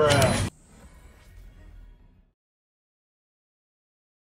Bruh.